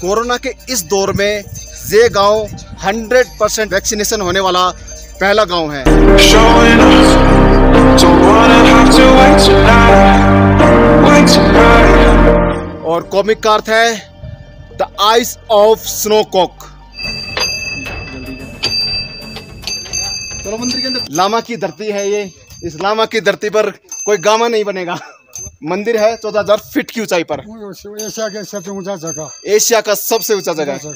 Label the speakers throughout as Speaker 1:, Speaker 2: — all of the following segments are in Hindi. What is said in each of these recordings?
Speaker 1: कोरोना के इस दौर में ये गाँव 100 परसेंट वैक्सीनेशन होने वाला पहला गाँव है. और कॉमिक का अर्थ है the eyes of snow cock Lama की धरती है ये। इस लामा की धरती पर कोई गामा नहीं बनेगा। मंदिर है चौदह हज़ार फीट की ऊंचाई पर।
Speaker 2: एशिया के सबसे ऊँचा जगह।
Speaker 1: एशिया का सबसे ऊँचा जगह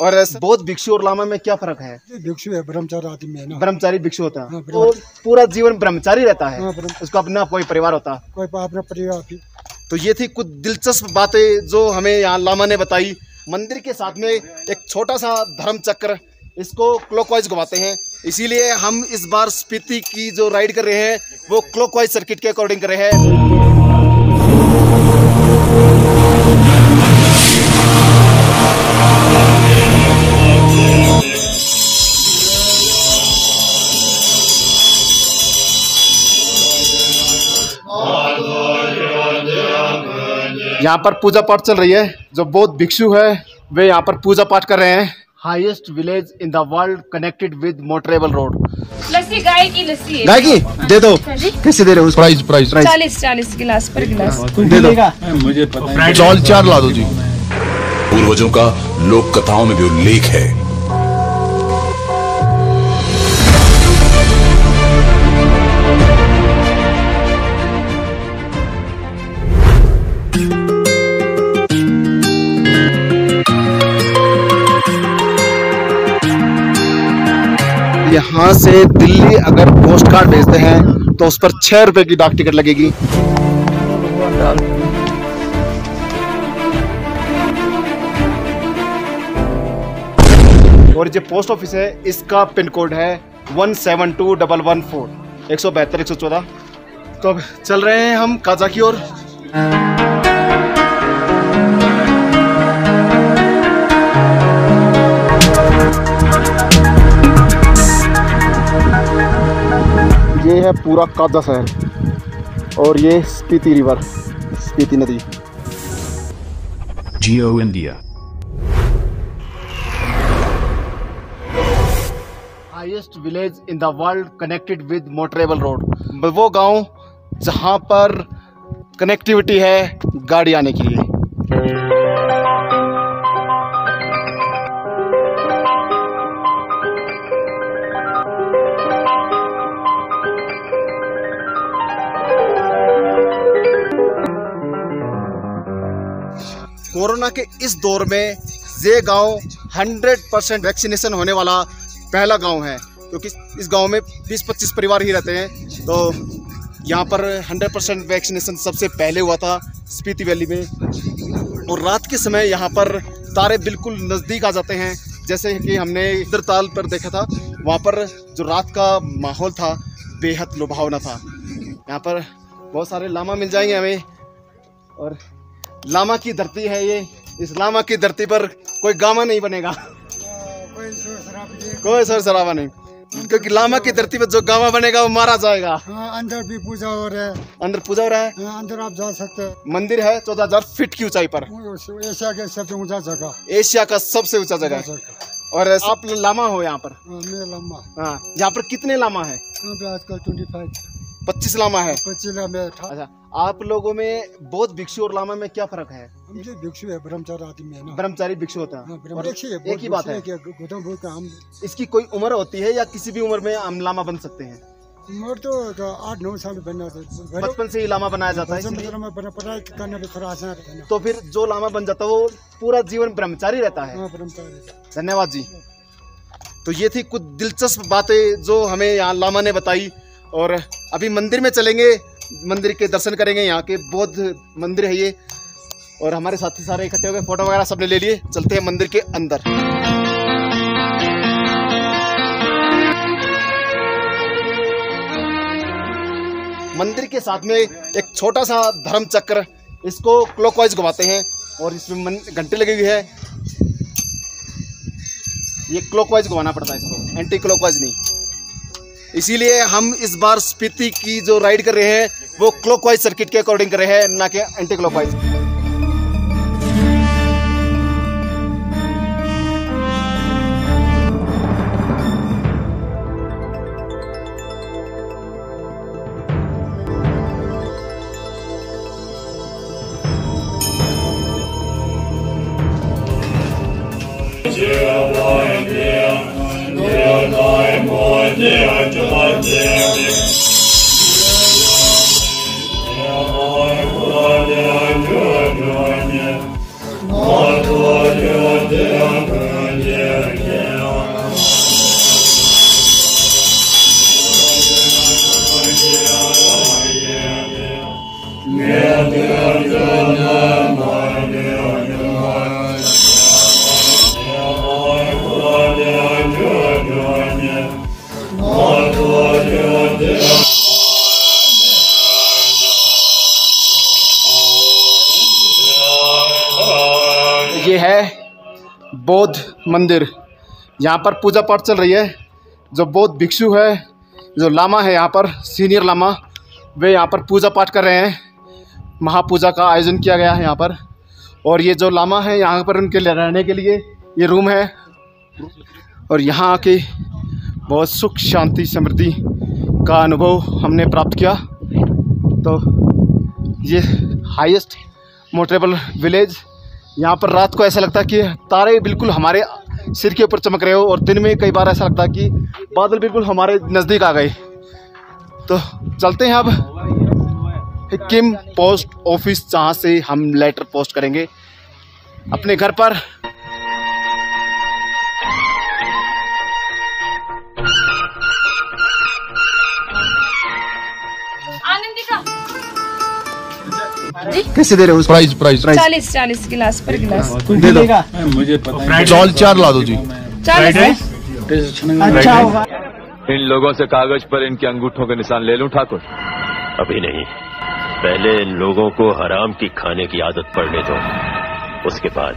Speaker 1: और बौद्ध भिक्षु और लामा में क्या फ़र्क है?
Speaker 2: भिक्षु है ब्रह्मचारी आदमी है ना।
Speaker 1: ब्रह्मचारी भिक्षु होता है। वो पूरा जीवन ब्रह्मचारी रहता है।
Speaker 2: हाँ,
Speaker 1: उसका अपना कोई परिवार होता। है
Speaker 2: कोई अपना परिवार
Speaker 1: तो ये थी कुछ दिलचस्प बातें जो हमें यहाँ लामा ने बताई। मंदिर के साथ में एक छोटा सा धर्म चक्र इसको क्लॉकवाइज घुमाते हैं। इसीलिए हम इस बार स्पीति की जो राइड कर रहे हैं वो क्लॉकवाइज सर्किट के अकॉर्डिंग कर रहे हैं। यहाँ पर पूजा पाठ चल रही है जो बौद्ध भिक्षु है वे यहाँ पर पूजा पाठ कर रहे हैं। Highest village in the world connected with motorable road
Speaker 3: लस्सी गाय की लस्सी है।
Speaker 1: गाय की? दे दो।
Speaker 3: हाँ
Speaker 1: कैसे दे रहे हो प्राइस प्राइस
Speaker 3: चालीस चालीस गिलास पर गिलास।
Speaker 1: दे। दो
Speaker 4: चौल चार ला दो जी।
Speaker 5: पूर्वजों का लोक कथाओं में भी उल्लेख है।
Speaker 1: यहाँ से दिल्ली अगर पोस्ट कार्ड भेजते हैं तो उस पर छह रुपए की डाक टिकट लगेगी। और जो पोस्ट ऑफ़िस है, इसका पिन कोड है one seven two double one four एक सौ बहत्तर, एक सौ चौदह। तो अब चल रहे हैं हम काजा की ओर। है पूरा काजा शहर। और ये स्पीति रिवर स्पीति नदी।
Speaker 4: जियो India.
Speaker 1: Highest village in the world connected with motorable road वो गाँव जहाँ पर कनेक्टिविटी है गाड़ी आने के लिए। कोरोना के इस दौर में ये गाँव 100 परसेंट वैक्सीनेशन होने वाला पहला गाँव है, क्योंकि इस गाँव में 20-25 परिवार ही रहते हैं। तो यहाँ पर 100 परसेंट वैक्सीनेशन सबसे पहले हुआ था स्पीति वैली में। और रात के समय यहाँ पर तारे बिल्कुल नज़दीक आ जाते हैं, जैसे कि हमने इधर ताल पर देखा था, वहाँ पर जो रात का माहौल था, बेहद लुभावना था। यहाँ पर बहुत सारे लामा मिल जाएँगे हमें, और लामा की धरती है ये। इस लामा की धरती पर कोई गामा नहीं बनेगा।
Speaker 2: कोई शराब
Speaker 1: कोई सर सरावा नहीं। क्योंकि लामा की धरती पर जो गामा बनेगा वो मारा जाएगा।
Speaker 2: हाँ अंदर भी पूजा हो रहा है।
Speaker 1: अंदर पूजा हो रहा है?
Speaker 2: हाँ, अंदर आप जा सकते हैं।
Speaker 1: मंदिर है चौदह हज़ार फीट की ऊंचाई पर।
Speaker 2: एशिया के सबसे ऊँचा जगह।
Speaker 1: एशिया का सबसे ऊँचा जगह और आप लामा हो यहाँ पर।
Speaker 2: हाँ, मेरा लंबा
Speaker 1: हाँ यहाँ पर कितने लामा है?
Speaker 2: आजकल ट्वेंटी फाइव
Speaker 1: पच्चीस लामा है।
Speaker 2: पच्चीस में था।
Speaker 1: अच्छा आप लोगों में बौद्ध भिक्षु और लामा में क्या फ़र्क है?
Speaker 2: भिक्षु है ब्रह्मचारी आदमी है ना।
Speaker 1: ब्रह्मचारी भिक्षु होता
Speaker 2: हाँ,
Speaker 1: है
Speaker 2: एक ही
Speaker 1: बात है।
Speaker 2: गौतम बुद्ध का हम
Speaker 1: इसकी कोई उम्र होती है या किसी भी उम्र में हम लामा बन सकते हैं?
Speaker 2: उम्र तो आठ नौ साल बनना
Speaker 1: बचपन से ही लामा बनाया जाता है तो फिर जो लामा बन जाता है वो पूरा जीवन ब्रह्मचारी रहता है।
Speaker 2: हाँ
Speaker 1: धन्यवाद जी। तो ये थी कुछ दिलचस्प बातें जो हमें यहाँ लामा ने बताई। और अभी मंदिर में चलेंगे, मंदिर के दर्शन करेंगे, यहाँ के बौद्ध मंदिर है ये। और हमारे साथी सारे इकट्ठे हो गए, फ़ोटो वगैरह सबने ले लिए। चलते हैं मंदिर के अंदर। मंदिर के साथ में एक छोटा सा धर्म चक्र, इसको क्लॉकवाइज घुमाते हैं और इसमें घंटे लगी हुई है। ये क्लॉकवाइज घुमाना पड़ता है इसको एंटी क्लॉकवाइज नहीं। इसीलिए हम इस बार स्पीति की जो राइड कर रहे हैं, वो क्लॉकवाइज सर्किट के अकॉर्डिंग कर रहे हैं, ना कि anticlockwise Yeah. there, to life there. ये है बौद्ध मंदिर। यहाँ पर पूजा पाठ चल रही है। जो बौद्ध भिक्षु है, जो लामा है यहाँ पर, सीनियर लामा, वे यहाँ पर पूजा पाठ कर रहे हैं। महापूजा का आयोजन किया गया है यहाँ पर। और ये जो लामा है, यहाँ पर उनके रहने के लिए ये रूम है। और यहाँ आके बहुत सुख, शांति, समृद्धि का अनुभव हमने प्राप्त किया। तो ये हाईएस्ट मोटरेबल विलेज यहाँ पर रात को ऐसा लगता है कि तारे बिल्कुल हमारे सिर के ऊपर चमक रहे हो और दिन में कई बार ऐसा लगता है कि बादल बिल्कुल हमारे नज़दीक आ गए। तो चलते हैं अब। किम पोस्ट ऑफ़िस, जहाँ से हम लेटर पोस्ट करेंगे। अपने घर पर कैसे दे रहे हो
Speaker 4: प्राइस प्राइस।
Speaker 3: चालीस चालीस गिलास पर गिलास।
Speaker 1: दे दो।
Speaker 4: चाल चार ला दो जी।
Speaker 3: चालीस
Speaker 6: इन लोगों से कागज़ पर इनके अंगूठों के निशान ले लूँ ठाकुर?
Speaker 7: अभी नहीं। पहले इन लोगों को हराम की खाने की आदत पड़ने दो। उसके बाद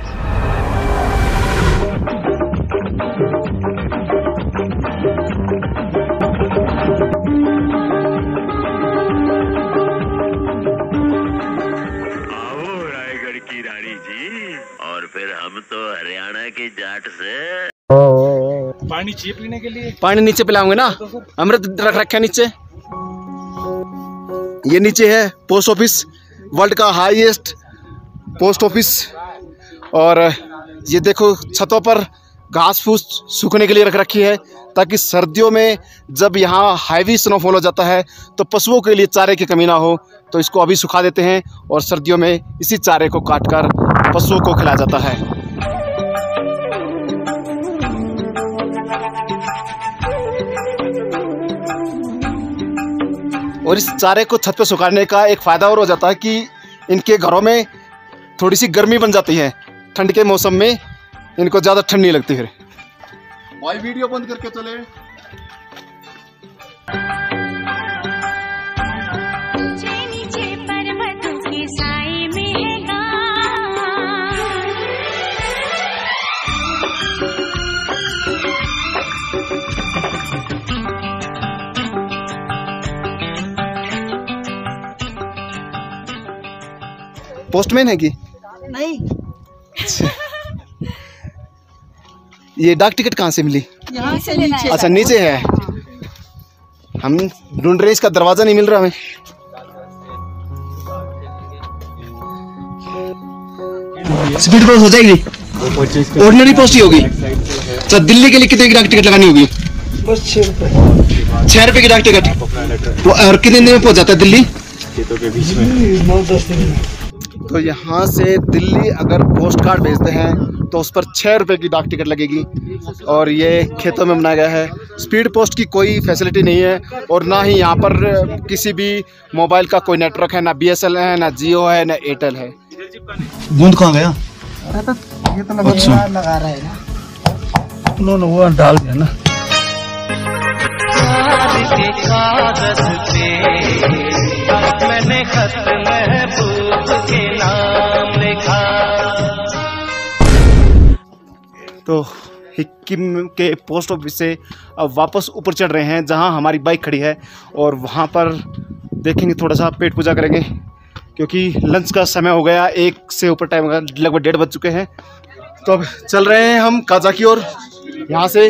Speaker 7: जी। और फिर हम तो हरियाणा की जाट से।
Speaker 1: पानी चीप लेने के लिए? पानी नीचे पिलाऊँगे ना? अमृत रख रखे नीचे। ये नीचे है पोस्ट ऑफ़िस वर्ल्ड का हाईएस्ट पोस्ट ऑफ़िस। और ये देखो छतों पर घास फूस सूखने के लिए रख रखी है ताकि सर्दियों में जब यहाँ हैवी स्नोफॉल हो जाता है तो पशुओं के लिए चारे की कमी ना हो। तो इसको अभी सुखा देते हैं और सर्दियों में इसी चारे को काटकर पशुओं को खिलाया जाता है। और इस चारे को छत पर सुखाने का एक फ़ायदा और हो जाता है कि इनके घरों में थोड़ी सी गर्मी बन जाती है। ठंड के मौसम में इनको ज़्यादा ठंड नहीं लगती फिर। भाई वीडियो बंद करके चले। पोस्टमैन है कि?
Speaker 8: नहीं।
Speaker 1: ये डाक टिकट कहाँ से मिली?
Speaker 8: यहाँ से नीचे।
Speaker 1: अच्छा नीचे है। हम ढूंढ रहे हैं इसका दरवाज़ा नहीं मिल रहा हमें। स्पीड पोस्ट हो जाएगी? ऑर्डिनरी पोस्ट ही होगी। तो दिल्ली के लिए कितने की डाक टिकट लगानी होगी? छह रुपए। की डाक टिकट। और कितने दिन में पहुँच जाता है दिल्ली? तो यहाँ से दिल्ली अगर पोस्ट कार्ड भेजते हैं तो उस पर छः रुपये की डाक टिकट लगेगी। और ये खेतों में बनाया गया है। स्पीड पोस्ट की कोई फैसिलिटी नहीं है और ना ही यहाँ पर किसी भी मोबाइल का कोई नेटवर्क है ना बीएसएल है ना जियो है ना एयरटेल है। बूंद कहाँ गया? अच्छा।
Speaker 2: लगा रहे हैं ना।
Speaker 1: उन्होंने वो डाल दिया ना। तो हिक्किम के पोस्ट ऑफ़िस से अब वापस ऊपर चढ़ रहे हैं, जहाँ हमारी बाइक खड़ी है। और वहाँ पर देखेंगे थोड़ा सा पेट पूजा करेंगे, क्योंकि लंच का समय हो गया, एक से ऊपर टाइम लगभग डेढ़ बज चुके हैं। तो अब चल रहे हैं हम काजा की ओर। यहाँ से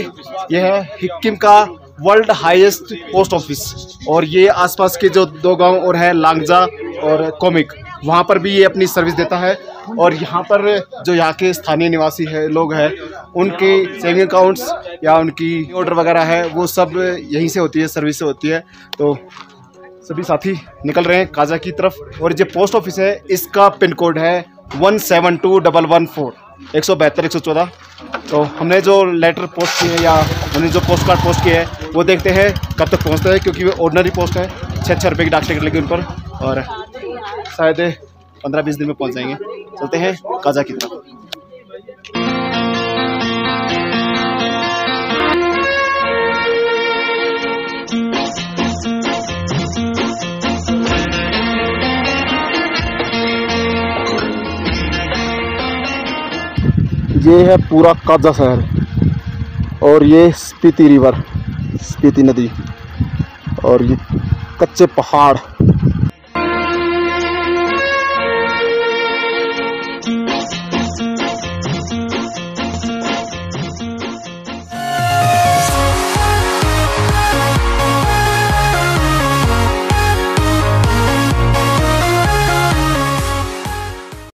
Speaker 1: यह है हिक्किम का वर्ल्ड हाईएस्ट पोस्ट ऑफ़िस, और ये आसपास के जो दो गाँव और हैं, लांगजा और कोमिक, वहाँ पर भी ये अपनी सर्विस देता है। और यहाँ पर जो यहाँ के स्थानीय निवासी है, लोग हैं, उनके सेविंग अकाउंट्स या उनकी ऑर्डर वगैरह है, वो सब यहीं से होती है सर्विस से होती है। तो सभी साथी निकल रहे हैं काजा की तरफ़ और जो पोस्ट ऑफ़िस है, इसका पिन कोड है one seven two double one four एक सौ बहत्तर, एक सौ चौदह। तो हमने जो लेटर पोस्ट किए हैं या हमने जो पोस्ट कार्ड पोस्ट किए हैं, वो देखते हैं, कब तक पहुँचते हैं, क्योंकि वो ऑर्डनरी पोस्ट है छः छः रुपये की डाक टिकट लगी उन पर। और शायद पंद्रह बीस दिन में पहुँच जाएँगे। चलते हैं काजा की तरफ़। ये है पूरा काजा शहर और ये स्पीति रिवर, स्पीति नदी और ये कच्चे पहाड़।